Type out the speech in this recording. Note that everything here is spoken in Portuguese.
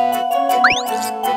Música